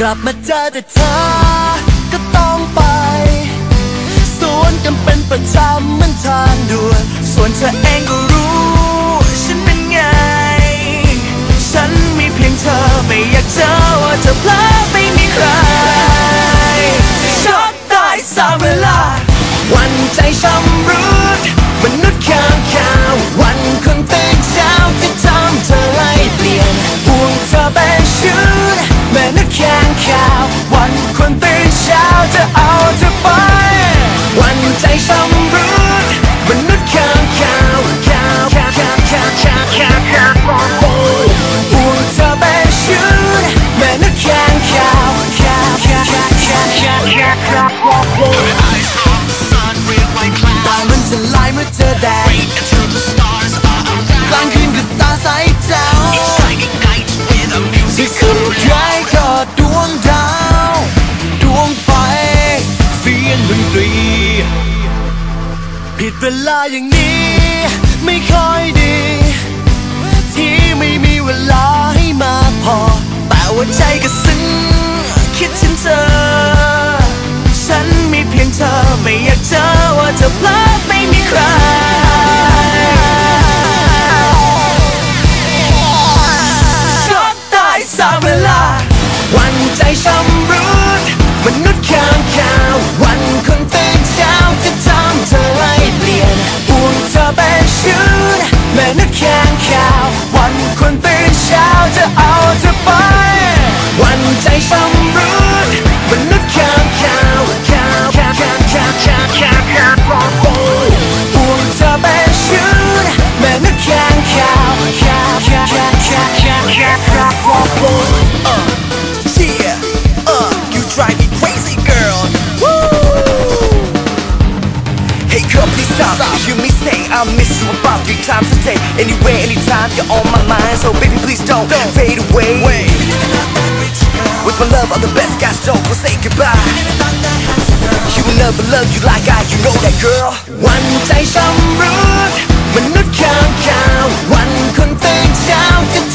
กลับมาเจอแต่เธอ ก็ต้องไป สวนกันเป็นประจำเหมือนทางด่วนสวนเธอ เธอไป วันใจช้ำรื้มนุษย์ข้างขาวขาวขาวขาวขาวขาวขาวขาวโอ้ปวดเธอเป็นชุดมนุษย์ข้างขาวขาวขาวขาวขาวขาวขาวขาวโอ้ตามันจะลายเมื่อเจอแดด ผิดเวลาอย่างนี้ ไม่ค่อยดี ที่ไม่มีเวลาให้มากพอ แต่ว่าใจก็ าวข่าว Uh, yeah, uh, you drive me crazy, girl. Woo! Hey, girl, please stop. You hear me say I miss you about three times a day. Anywhere, anytime, you're on my mind. So, baby, please don't, fade away. With my love, I'm the best guys don't will say goodbye. You will never love you like I, you know that, girl. วันใจช้ำรุดมนุษย์ข้างข่าว วันคนตื่นเช้าจะทำเธอ